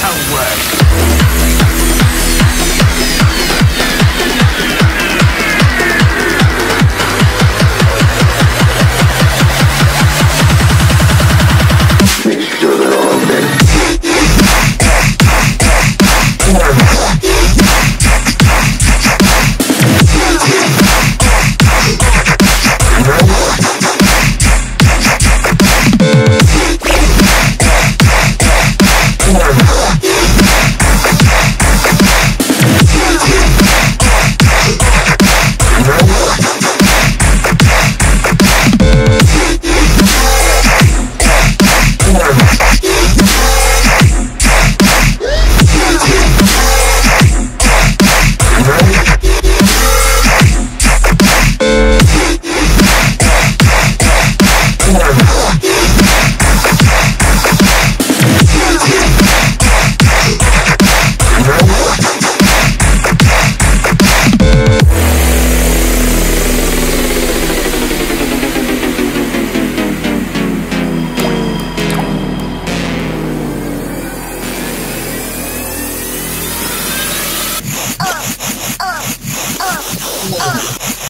tongue work. Uh.